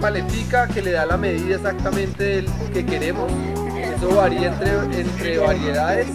paletica que le da la medida exactamente del que queremos. Eso varía entre, entre variedades